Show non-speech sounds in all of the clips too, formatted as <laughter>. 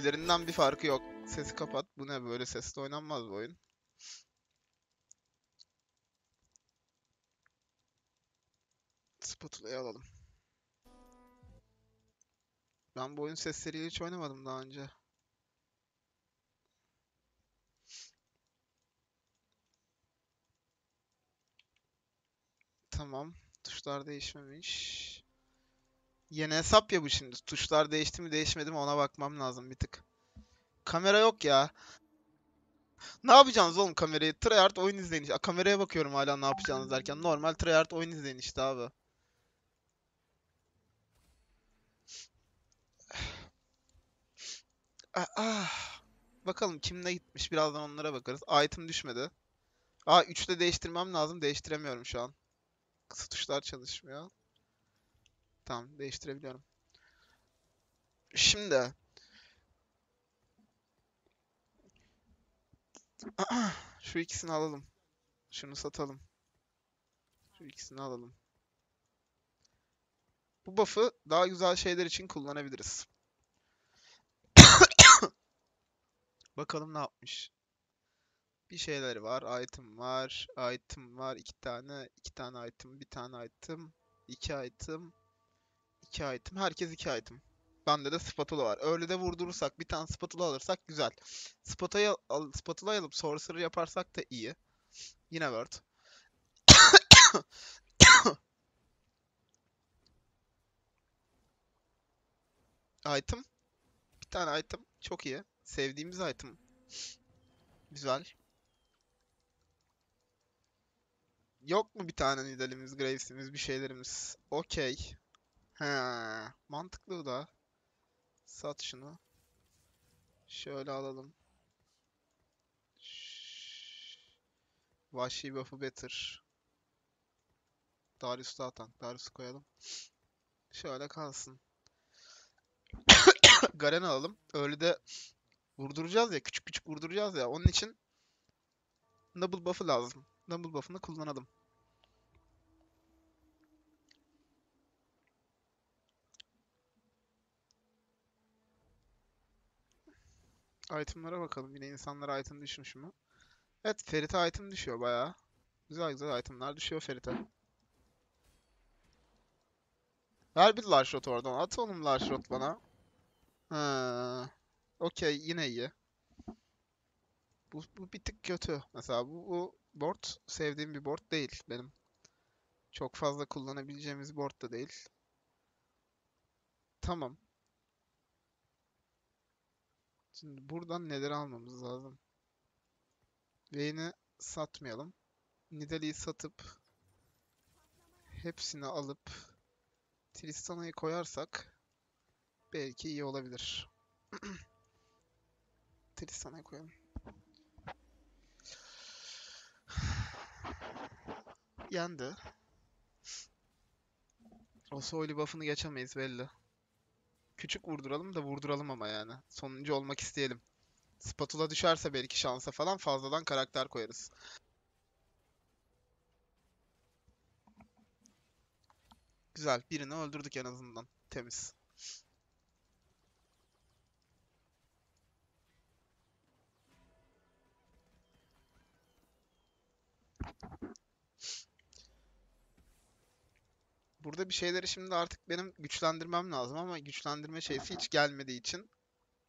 abilerinden bir farkı yok. Sesi kapat. Bu ne böyle sesle oynanmaz bu oyun. Spatula'yı alalım. Ben bu oyun sesleriyle hiç oynamadım daha önce. Tamam. Tuşlar değişmemiş. Yeni hesap ya bu şimdi. Tuşlar değişti mi değişmedi mi ona bakmam lazım bir tık. Kamera yok ya. Ne yapacaksınız oğlum kamerayı? Tryhard oyun izleyin işte. Aa, Kameraya bakıyorum hala ne yapacağınız derken. Normal tryhard oyun izleyin işte abi. Ah, ah. Bakalım kim ne gitmiş. Birazdan onlara bakarız. Item düşmedi. Aa 3'te değiştirmem lazım. Değiştiremiyorum şu an. Kısa tuşlar çalışmıyor. Tamam değiştirebiliyorum. Şimdi <clears throat> şu ikisini alalım. Şunu satalım. Şu ikisini alalım. Bu buff'ı daha güzel şeyler için kullanabiliriz. <coughs> Bakalım ne yapmış. Bir şeyleri var. Item var. Item var. iki tane. iki tane item. Bir tane item. iki item. İki item. Herkes iki item. Bende de spatula var. Öyle de vurdurursak bir tane spatula alırsak güzel. Spatula'yı al, spatula alıp sorcerer yaparsak da iyi. Yine word. <coughs> Item. Bir tane item. Çok iyi. Sevdiğimiz item. Güzel. Yok mu bir tane Nidal'imiz, Graves'imiz, bir şeylerimiz? Okey. He, mantıklı da. Sat şunu. Şöyle alalım. Vahşi buff'ı better. Darius daha tank. Darius'u koyalım. Şöyle kalsın. <coughs> Garen alalım. Öyle de vurduracağız ya. Küçük küçük vurduracağız ya. Onun için double buff'ı lazım. Double buff'ını kullanalım. Itemlara bakalım. Yine insanlara item düşmüş mü? Evet Ferit'e item düşüyor bayağı. Güzel güzel itemlar düşüyor Ferit'e. Ver bir large shot oradan. At oğlum large shot bana. Ha. Okey yine iyi. Bu, bu bir tık kötü. Mesela bu, bu board sevdiğim bir board değil benim. Çok fazla kullanabileceğimiz board da değil. Tamam. Şimdi buradan neler almamız lazım? Vayne'i satmayalım. Nidalee'yi satıp hepsini alıp Tristana'yı koyarsak belki iyi olabilir. <clears throat> Tristana'yı koyalım. Yendi. O Soylu buff'ını geçemeyiz belli. Küçük vurduralım da vurduralım ama yani. Sonuncu olmak isteyelim. Spatula düşerse belki şansa falan fazladan karakter koyarız. Güzel. Birini öldürdük en azından. Temiz. Burada bir şeyleri şimdi artık benim güçlendirmem lazım ama güçlendirme şeysi hiç gelmediği için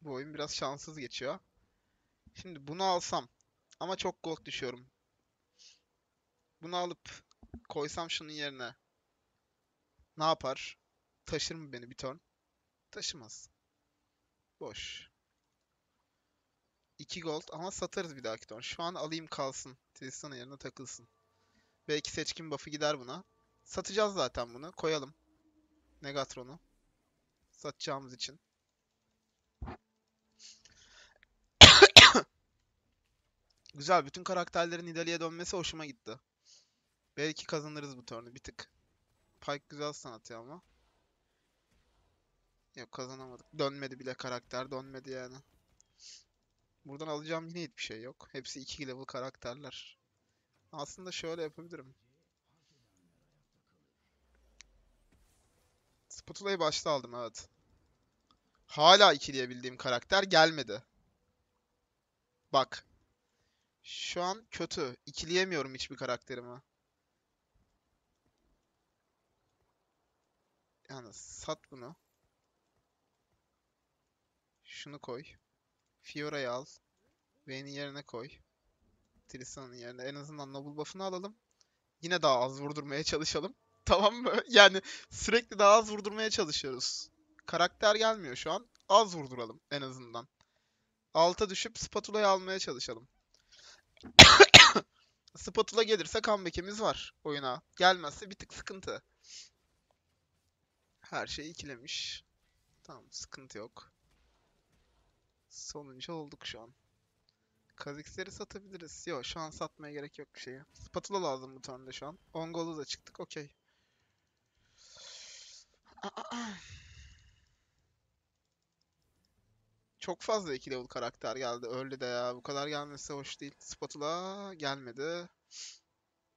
bu oyun biraz şanssız geçiyor. Şimdi bunu alsam ama çok gold düşüyorum. Bunu alıp koysam şunun yerine ne yapar? Taşır mı beni bir turn? Taşımaz. Boş. 2 gold ama satarız bir dahaki turn. Şu an alayım kalsın. Tristan'ın yerine takılsın. Belki seçkin buff'ı gider buna. Satacağız zaten bunu. Koyalım. Negatron'u. Satacağımız için. <coughs> Güzel. Bütün karakterlerin Nidalee'ye dönmesi hoşuma gitti. Belki kazanırız bu turnu bir tık. Pyke güzel sanat ya ama. Yok kazanamadık. Dönmedi bile karakter. Dönmedi yani. Buradan alacağım yine hiçbir şey yok. Hepsi 2 level karakterler. Aslında şöyle yapabilirim. Spatula'yı başta aldım evet. Hala ikileyebildiğim karakter gelmedi. Bak. Şu an kötü. İkileyemiyorum hiçbir karakterimi. Yani sat bunu. Şunu koy. Fiora'yı al. Vayne'in yerine koy. Tristan'ın yerine. En azından Noble buff'ını alalım. Yine daha az vurdurmaya çalışalım. <laughs> Tamam mı? Yani sürekli daha az vurdurmaya çalışıyoruz. Karakter gelmiyor şu an. Az vurduralım en azından. Alta düşüp spatula'yı almaya çalışalım. <coughs> Spatula gelirse comeback'imiz var oyuna. Gelmezse bir tık sıkıntı. Her şey ikilemiş. Tamam sıkıntı yok. Sonuncu olduk şu an. Kazix'leri satabiliriz. Yok şu an satmaya gerek yok bir şeye. Spatula lazım bu turnda şu an. 10 golü da çıktık okey. Çok fazla 2 level karakter geldi. Early de ya. Bu kadar gelmesi hoş değil. Spatula gelmedi.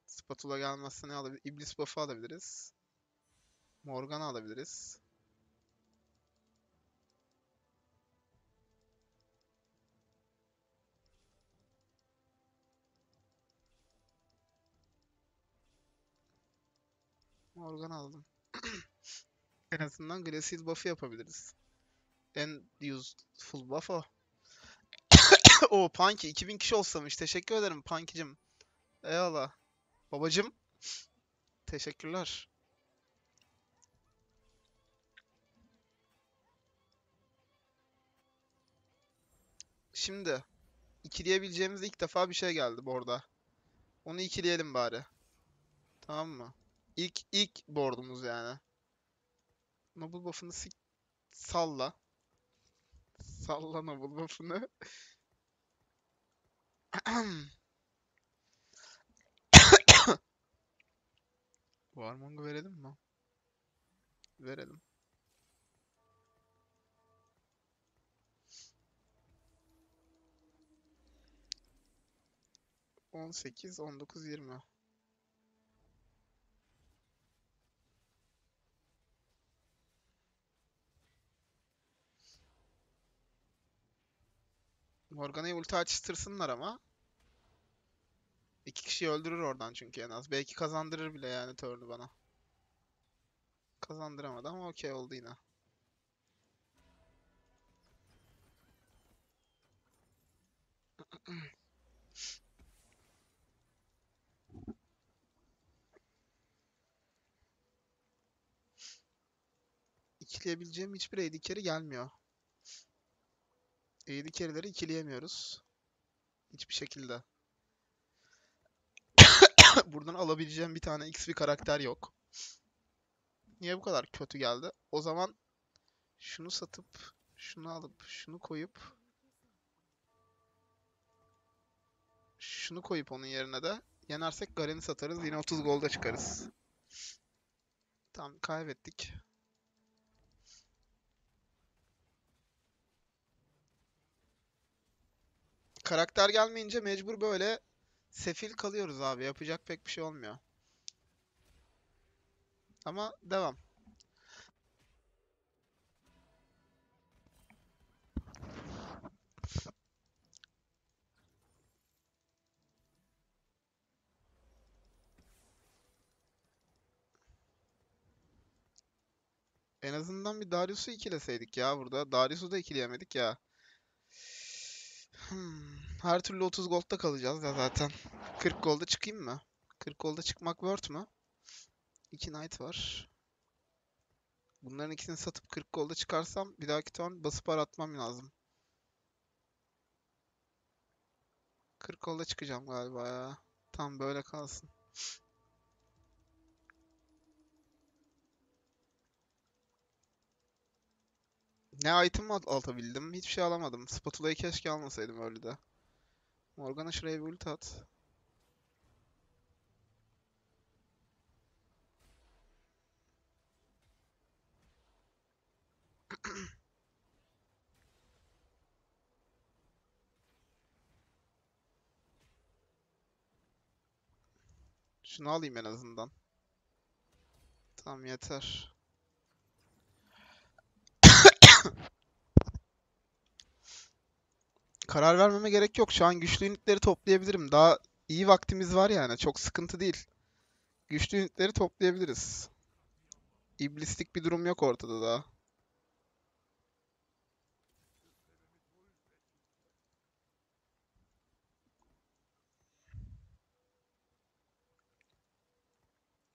Spatula gelmezse ne alabiliriz? İblis buff'ı alabiliriz. Morgana alabiliriz. Morgan aldım. <clears throat> En azından Glacial buff'ı yapabiliriz. En useful buff o. <coughs> o Punky 2000 kişi olsamış. Teşekkür ederim Punky'cim. Eyvallah. Babacım. Teşekkürler. Şimdi ikileyebileceğimiz ilk defa bir şey geldi borda. Onu ikileyelim bari. Tamam mı? İlk ilk board'umuz yani. Noble buff'ını salla. Salla Noble buff'ını. <coughs> Warmong'u verelim mi? Verelim. On sekiz, on dokuz, yirmi. Morgana'yı ulti açtırsınlar ama. İki kişiyi öldürür oradan çünkü en az. Belki kazandırır bile yani turn'u bana. Kazandıramadı ama okey oldu yine. <clears throat> İkileyebileceğim hiçbir AD carry gelmiyor. AD carry'leri ikileyemiyoruz. Hiçbir şekilde. <coughs> Buradan alabileceğim bir tane X bir karakter yok. Niye bu kadar kötü geldi? O zaman şunu satıp, şunu alıp, şunu koyup şunu koyup onun yerine de yenersek Garen'i satarız. Yine 30 golda çıkarız. Tamam kaybettik. Karakter gelmeyince mecbur böyle sefil kalıyoruz abi. Yapacak pek bir şey olmuyor. Ama devam. En azından bir Darius'u ikileseydik ya burada. Darius'u da ikileyemedik ya. Hmm, Her türlü 30 gold'da kalacağız ya zaten. 40 gold'a çıkayım mı? 40 gold'a çıkmak worth mü? 2 knight var. Bunların ikisini satıp 40 gold'a çıkarsam bir dahaki turn basıp aratmam lazım. 40 gold'a çıkacağım galiba ya. Tam böyle kalsın. Ne item atabildim? Hiçbir şey alamadım. Spatula'yı keşke almasaydım öyle de. Morgana şuraya bir ulti at. <clears throat> Şunu alayım en azından. Tamam yeter. Karar vermeme gerek yok. Şu an güçlü ünitleri toplayabilirim. Daha iyi vaktimiz var yani. Çok sıkıntı değil. Güçlü ünitleri toplayabiliriz. İblislik bir durum yok ortada daha.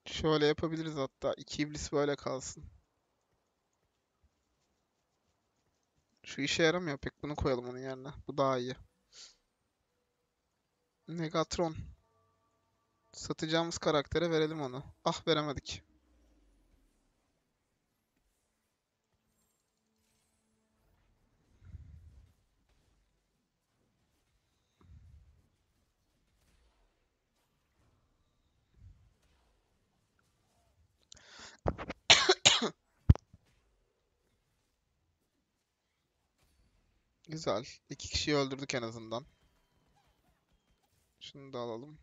Şöyle yapabiliriz hatta. İki iblis böyle kalsın. Şu işe yaramıyor pek. Bunu koyalım onun yerine. Bu daha iyi. Negatron. Satacağımız karaktere verelim onu. Ah veremedik. Güzel. İki kişiyi öldürdük en azından. Şunu da alalım.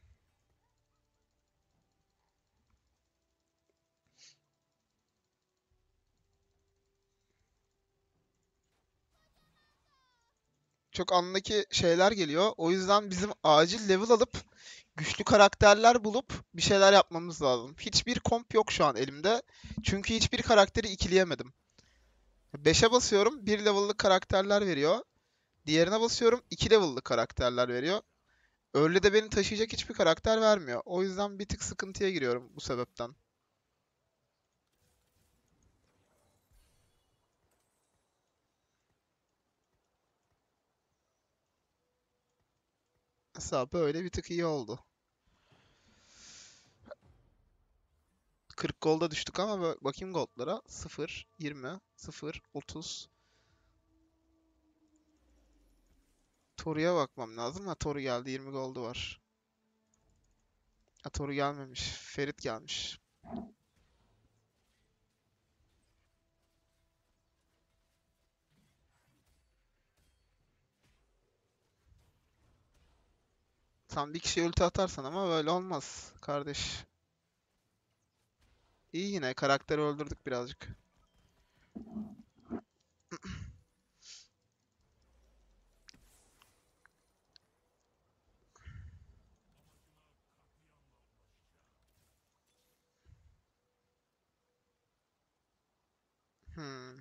Çok andaki şeyler geliyor. O yüzden bizim acil level alıp güçlü karakterler bulup bir şeyler yapmamız lazım. Hiçbir komp yok şu an elimde. Çünkü hiçbir karakteri ikileyemedim. 5'e basıyorum, 1 level'lık karakterler veriyor. Diğerine basıyorum, 2 level'lık karakterler veriyor. Early'de beni taşıyacak hiçbir karakter vermiyor. O yüzden bir tık sıkıntıya giriyorum bu sebepten. Mesela böyle bir tık iyi oldu. 40 golda düştük ama bak- bakayım goldlara. 0, 20, 0, 30. Toru'ya bakmam lazım. Ha Toru geldi. 20 goldu var. Ha Toru gelmemiş. Ferit gelmiş. Sen bir kişiye ulti atarsan ama böyle olmaz kardeş. İyi yine karakteri öldürdük birazcık. Hmm.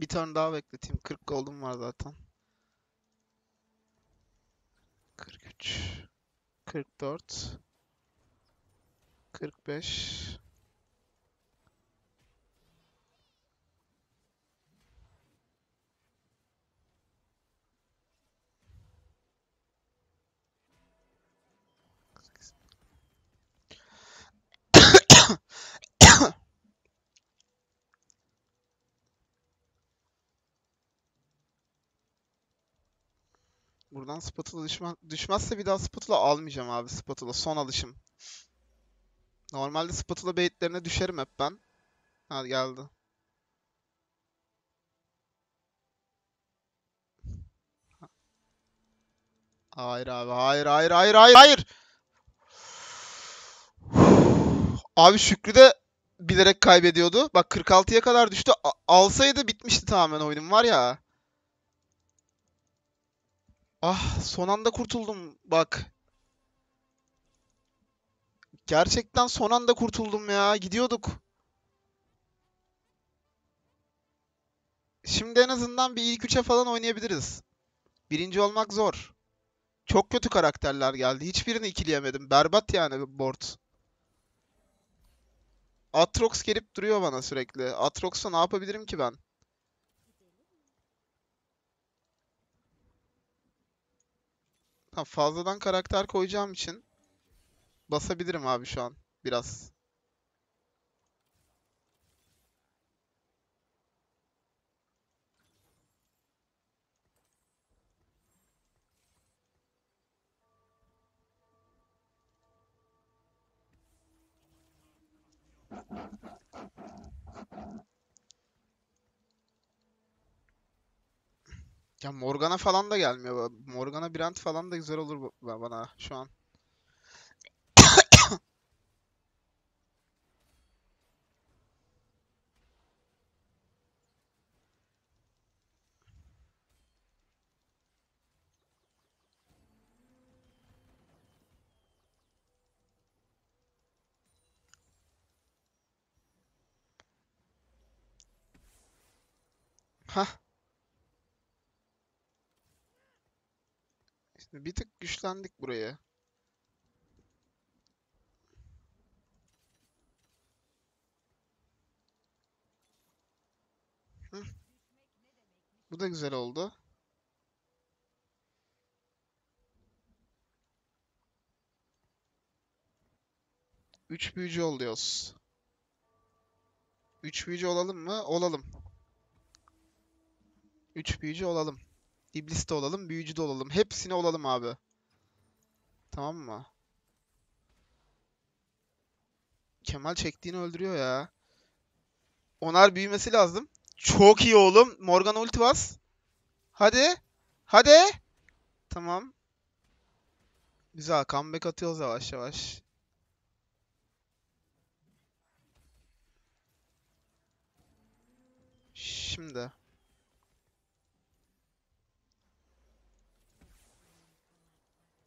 Bir turn daha bekleteyim. 40 gold'um var zaten. 43 44 45 Buradan spatula düşmez, düşmezse bir daha spatula almayacağım abi spatula. Son alışım. Normalde spatula baitlerine düşerim hep ben. Ha geldi. Hayır abi hayır hayır hayır hayır hayır. Abi Şükrü de bilerek kaybediyordu. Bak 46'ya kadar düştü. A- alsaydı bitmişti tamamen oyunum var ya. Ah son anda kurtuldum bak. Gerçekten son anda kurtuldum ya. Gidiyorduk. Şimdi en azından bir ilk üçe falan oynayabiliriz. Birinci olmak zor. Çok kötü karakterler geldi. Hiçbirini ikileyemedim. Berbat yani board. Atrox gelip duruyor bana sürekli. Atrox'a ne yapabilirim ki ben? Ha, fazladan karakter koyacağım için basabilirim abi şu an biraz. Ya Morgana falan da gelmiyor. Morgana Brand falan da güzel olur ba- bana şu an. Hah. Bir tık güçlendik buraya. Bu da güzel oldu. Üç büyücü oluyoruz. Üç büyücü olalım mı? Olalım. Üç büyücü olalım. İblis de olalım, büyücü de olalım. Hepsini olalım abi. Tamam mı? Kemal çektiğini öldürüyor ya. Onar büyümesi lazım. Çok iyi oğlum. Morgan ulti bas. Hadi. Hadi. Tamam. Güzel. Comeback atıyoruz yavaş yavaş. Şimdi.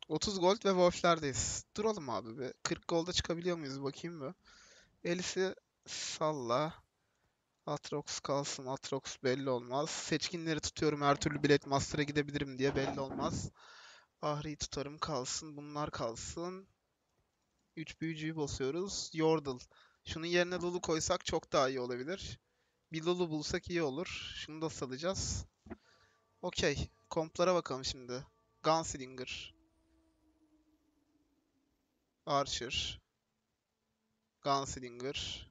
...30 gold ve Wolf'lerdeyiz. Duralım abi bir. 40 golda çıkabiliyor muyuz bakayım bir. Elis'i salla. Atrox kalsın. Atrox belli olmaz. Seçkinleri tutuyorum. Her türlü Blade Master'a gidebilirim diye belli olmaz. Ahri'yi tutarım kalsın. Bunlar kalsın. 3 büyücüyü basıyoruz. Yordle. Şunun yerine Lulu koysak çok daha iyi olabilir. Bir Lulu bulsak iyi olur. Şunu da salacağız. Okey. Komplara bakalım şimdi. Gunslinger. Archer. Gunslinger.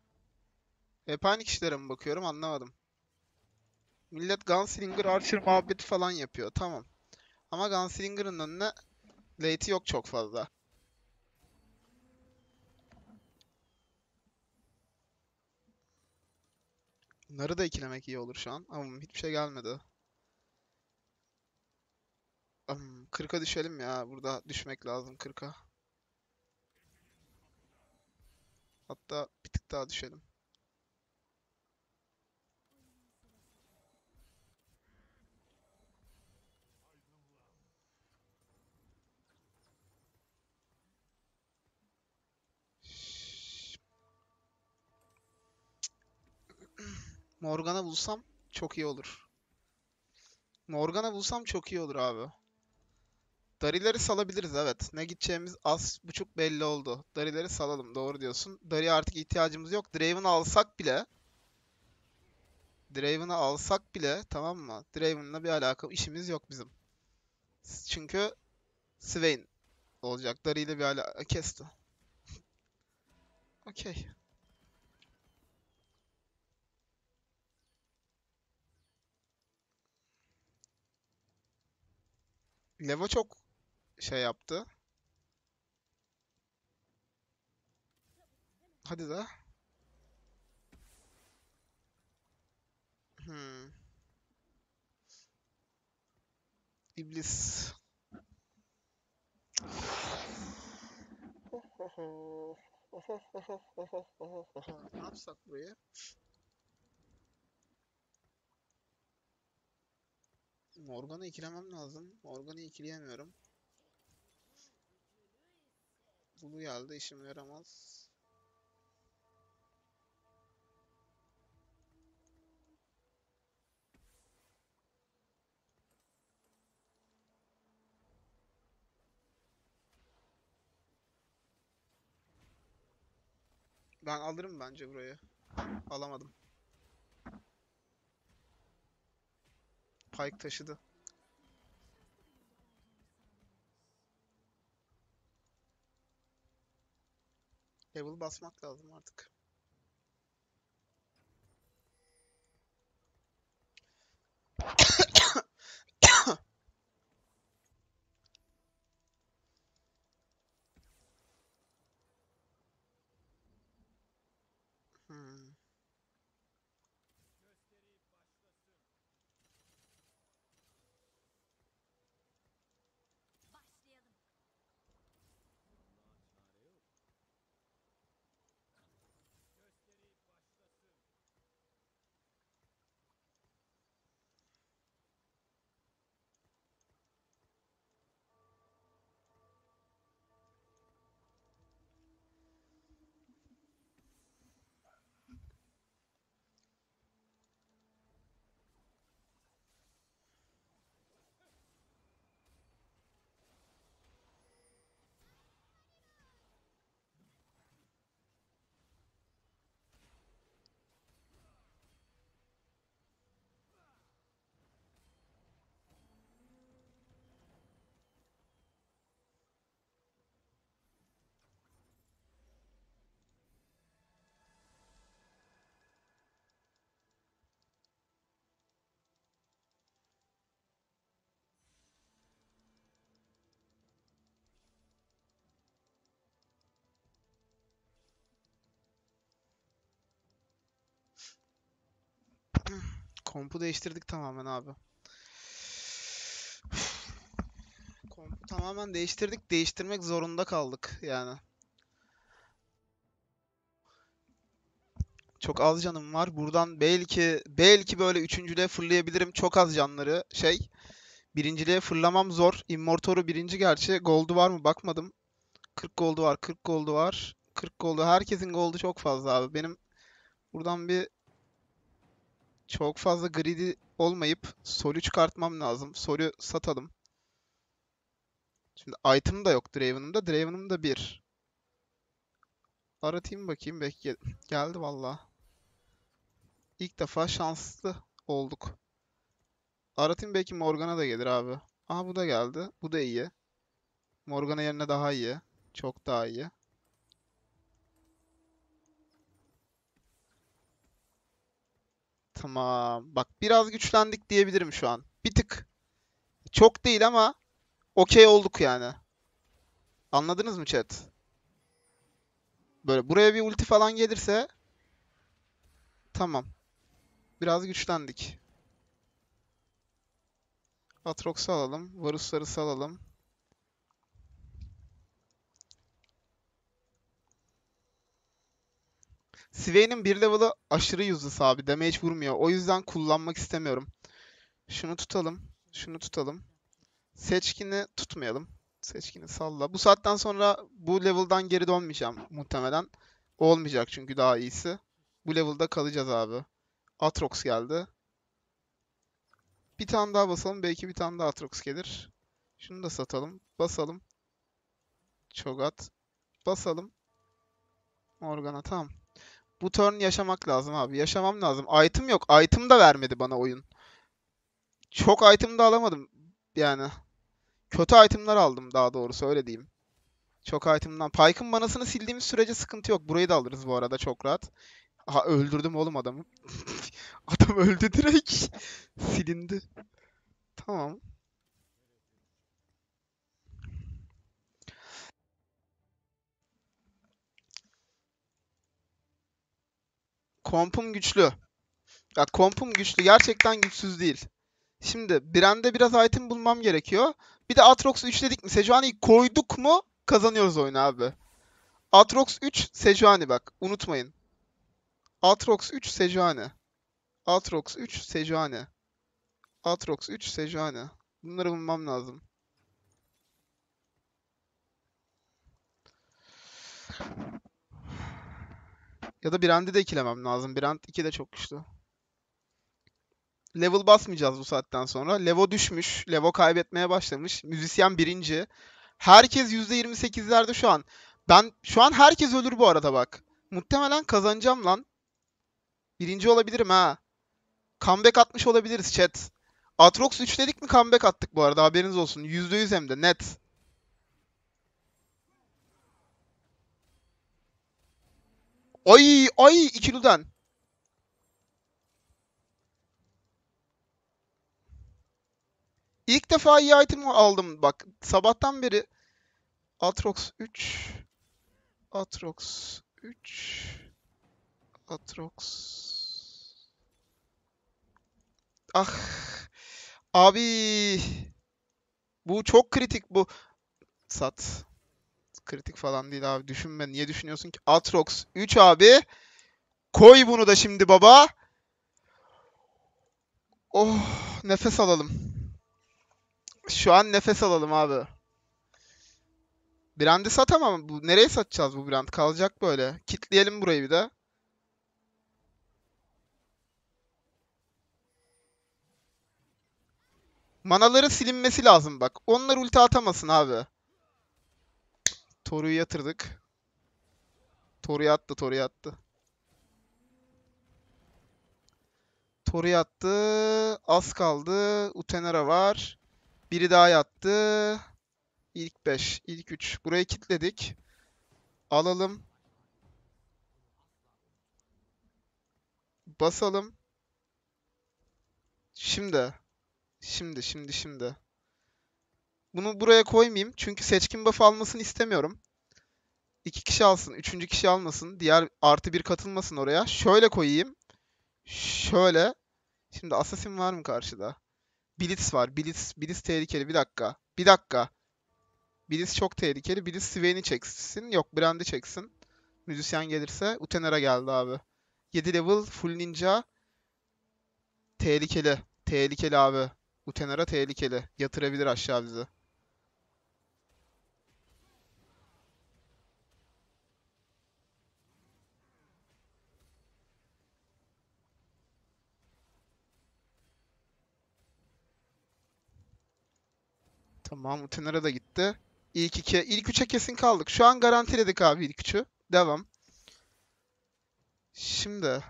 Hep aynı kişilere mi bakıyorum anlamadım. Millet Gunslinger Archer muhabbeti falan yapıyor. Tamam. Ama Gunslinger'ın önüne late'i yok çok fazla. Narı da ikilemek iyi olur şu an. Ama hiçbir şey gelmedi. Hmm, 40'a düşelim ya. Burada düşmek lazım 40'a. Hatta bir tık daha düşelim. Morgana bulsam çok iyi olur. Morgana bulsam çok iyi olur abi. Darileri salabiliriz evet. Ne gideceğimiz az buçuk belli oldu. Darileri salalım doğru diyorsun. Dari'ye artık ihtiyacımız yok. Draven'ı alsak bile Draven'ı alsak bile tamam mı? Draven'la bir alakalı işimiz yok bizim. Çünkü Swain olacak. Dari ile bir alaka kesti. <laughs> Okey. Levo çok şey yaptı. Hadi de. Hmm. İblis. Ne yapsak buraya? Morgan'ı ikilemem lazım. Morgan'ı ikileyemiyorum. Bulu geldi işime yaramaz. Ben alırım bence burayı. Alamadım. Pike taşıdı. Level basmak lazım artık. Hmm. Kompu değiştirdik tamamen abi. Kompu tamamen değiştirdik. Değiştirmek zorunda kaldık yani. Çok az canım var. Buradan belki belki böyle üçüncülüğe fırlayabilirim. Çok az canları şey. Birinciliğe fırlamam zor. Immortoru birinci gerçi. Gold'u var mı bakmadım. 40 gold'u var. 40 gold'u var. 40 gold'u. Herkesin gold'u çok fazla abi. Benim buradan bir çok fazla greedy olmayıp soru çıkartmam lazım. Soru satalım. Şimdi item da yok Draven'ımda. Draven'ımda 1. Aratayım bakayım. Belki gel- geldi valla. İlk defa şanslı olduk. Aratayım belki Morgana da gelir abi. Aha bu da geldi. Bu da iyi. Morgana yerine daha iyi. Çok daha iyi. Tamam. Bak biraz güçlendik diyebilirim şu an. Bir tık. Çok değil ama okey olduk yani. Anladınız mı chat? Böyle buraya bir ulti falan gelirse tamam. Biraz güçlendik. Aatrox'u alalım. Varus'ları salalım. Swain'in bir level'ı aşırı useless abi. Damage vurmuyor. O yüzden kullanmak istemiyorum. Şunu tutalım. Şunu tutalım. Seçkin'i tutmayalım. Seçkin'i salla. Bu saatten sonra bu level'dan geri dönmeyeceğim muhtemelen. Olmayacak çünkü daha iyisi. Bu level'da kalacağız abi. Aatrox geldi. Bir tane daha basalım. Belki bir tane daha Aatrox gelir. Şunu da satalım. Basalım. Çogat. Basalım. Morgana tamam. Bu turn yaşamak lazım abi. Yaşamam lazım. Item yok. Item da vermedi bana oyun. Çok item da alamadım. Yani. Kötü itemler aldım daha doğrusu öyle diyeyim. Çok item'dan. Pyke'ın manasını sildiğimiz sürece sıkıntı yok. Burayı da alırız bu arada çok rahat. Aha öldürdüm oğlum adamı. <laughs> Adam öldü direkt. Silindi. Tamam. Kompum güçlü. Ya kompum güçlü. Gerçekten güçsüz değil. Şimdi Brand'e biraz item bulmam gerekiyor. Bir de Aatrox'u üçledik mi? Sejuani'yi koyduk mu kazanıyoruz oyunu abi. Aatrox 3 Sejuani bak. Unutmayın. Aatrox 3 Sejuani. Aatrox 3 Sejuani. Aatrox 3 Sejuani. Bunları bulmam lazım. Ya da Brand'i de ikilemem lazım. Brand 2 de çok güçlü. Level basmayacağız bu saatten sonra. Levo düşmüş. Levo kaybetmeye başlamış. Müzisyen birinci. Herkes %28'lerde şu an. Ben şu an herkes ölür bu arada bak. Muhtemelen kazanacağım lan. Birinci olabilirim ha. Comeback atmış olabiliriz chat. Atrox 3 dedik mi comeback attık bu arada haberiniz olsun. %100 hem de net. Ay ay ikiliden. İlk defa iyi item aldım bak. Sabahtan beri Atrox 3 Atrox 3 Atrox Ah abi bu çok kritik bu sat kritik falan değil abi düşünme niye düşünüyorsun ki Atrox 3 abi koy bunu da şimdi baba oh nefes alalım şu an nefes alalım abi Brand'i satamam. Bu nereye satacağız bu brand? Kalacak böyle. Kitleyelim burayı bir de. Manaları silinmesi lazım bak. Onlar ulti atamasın abi. Toru'yu yatırdık. Toru'yu attı, Toru'yu attı. Toru yattı. Az kaldı. Utenara var. Biri daha yattı. İlk 5, ilk 3. Burayı kilitledik. Alalım. Basalım. Şimdi. Şimdi, şimdi, şimdi. Bunu buraya koymayayım. Çünkü seçkin buff almasını istemiyorum. İki kişi alsın. Üçüncü kişi almasın. Diğer artı bir katılmasın oraya. Şöyle koyayım. Şöyle. Şimdi Assassin var mı karşıda? Blitz var. Blitz, Blitz tehlikeli. Bir dakika. Bir dakika. Blitz çok tehlikeli. Blitz Swain'i çeksin. Yok Brand'i çeksin. Müzisyen gelirse. Utenera geldi abi. 7 level full ninja. Tehlikeli. Tehlikeli abi. Utenera tehlikeli. Yatırabilir aşağı bizi. Tamam Utenera da gitti. İlk iki, ilk üçe kesin kaldık. Şu an garantiledik abi ilk üçü. Devam. Şimdi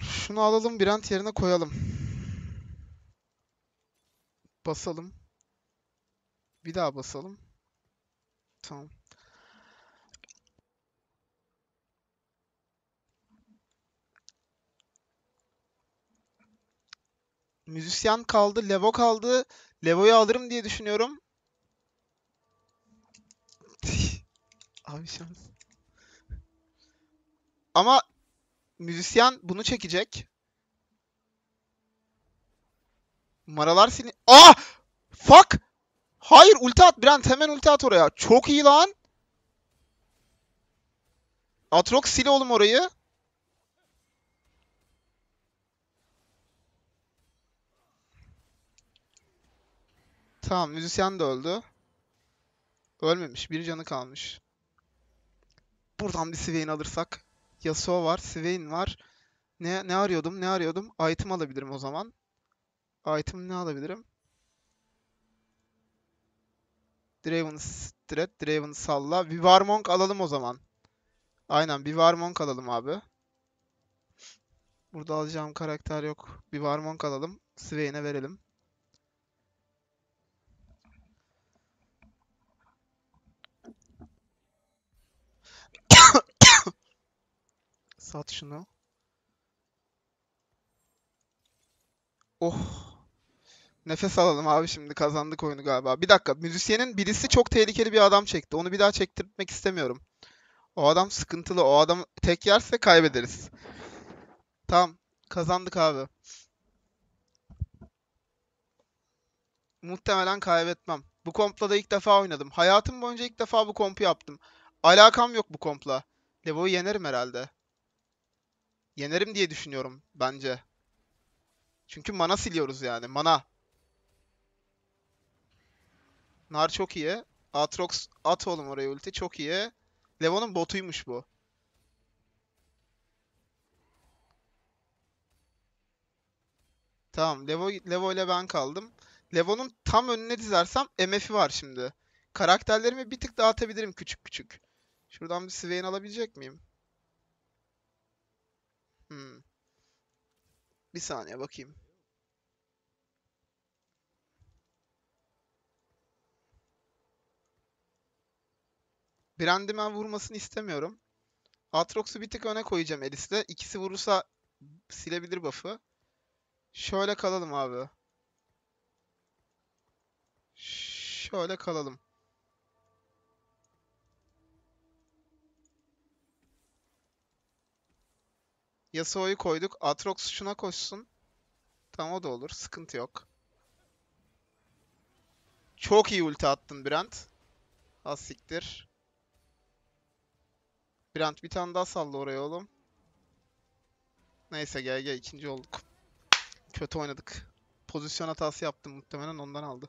şunu alalım Brand yerine koyalım. Basalım. Bir daha basalım. Tamam. Müzisyen kaldı, Levo kaldı. Levo'yu alırım diye düşünüyorum. <laughs> Abi şans. Ama müzisyen bunu çekecek. Maralar silin... Ah! Fuck! Hayır ulti at Brent hemen ulti at oraya. Çok iyi lan. Atrox sil oğlum orayı. Tamam müzisyen de öldü. Ölmemiş. Bir canı kalmış. Buradan bir Swain alırsak. Yasuo var. Swain var. Ne, ne arıyordum? Ne arıyordum? Item alabilirim o zaman. Item ne alabilirim? Draven Strat, Draven Salla. Bir Warmonk alalım o zaman. Aynen bir Warmonk alalım abi. Burada alacağım karakter yok. Bir Warmonk alalım. Swain'e verelim. Sat şunu. Oh. Nefes alalım abi şimdi kazandık oyunu galiba. Bir dakika müzisyenin birisi çok tehlikeli bir adam çekti. Onu bir daha çektirmek istemiyorum. O adam sıkıntılı. O adam tek yerse kaybederiz. Tamam. Kazandık abi. Muhtemelen kaybetmem. Bu kompla da ilk defa oynadım. Hayatım boyunca ilk defa bu kompu yaptım. Alakam yok bu kompla. Levo'yu yenerim herhalde. Yenerim diye düşünüyorum bence. Çünkü mana siliyoruz yani. Mana. Nar çok iyi. Aatrox at oğlum oraya ulti. Çok iyi. Levo'nun botuymuş bu. Tamam. Levo, Levo ile ben kaldım. Levo'nun tam önüne dizersem MF'i var şimdi. Karakterlerimi bir tık dağıtabilirim küçük küçük. Şuradan bir Swain alabilecek miyim? Hmm. Bir saniye bakayım. Brandime vurmasını istemiyorum. Aatrox'u bir tık öne koyacağım Elis'le. İkisi vurursa silebilir buff'ı. Şöyle kalalım abi. Şöyle kalalım. Yasuo'yu koyduk. Aatrox şuna koşsun. Tamam o da olur. Sıkıntı yok. Çok iyi ulti attın Brent. Az siktir. Bir tane daha salla oraya oğlum. Neyse gel gel ikinci olduk. Kötü oynadık. Pozisyon hatası yaptım muhtemelen ondan aldı.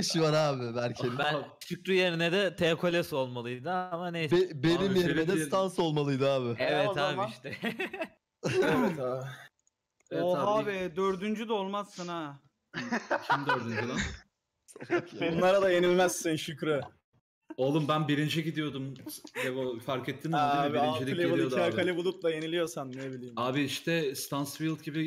İşi var abi Berke'nin? Ben Şükrü yerine de Teokoles olmalıydı ama neyse. Be- benim Abi yerime de stans olmalıydı abi. evet abi zaman. işte. <laughs> Evet abi. Evet Oha abi. be dördüncü de olmazsın ha. Kim dördüncü lan? <laughs> Bunlara da yenilmezsin Şükrü. Oğlum ben birinci gidiyordum. Levo fark ettin mi? Değil mi? Abi 6 Birincilik level geliyordu 2 abi. akali bulup da yeniliyorsan ne bileyim. Abi işte Stansfield gibi